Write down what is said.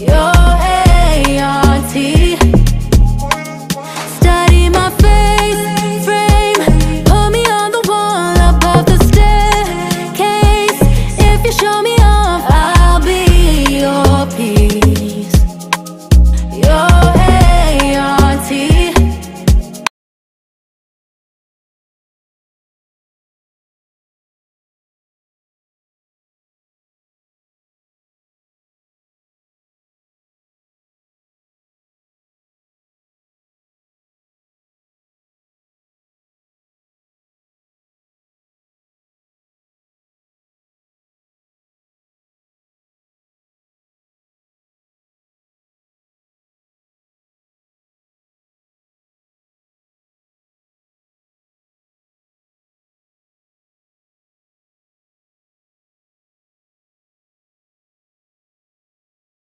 You're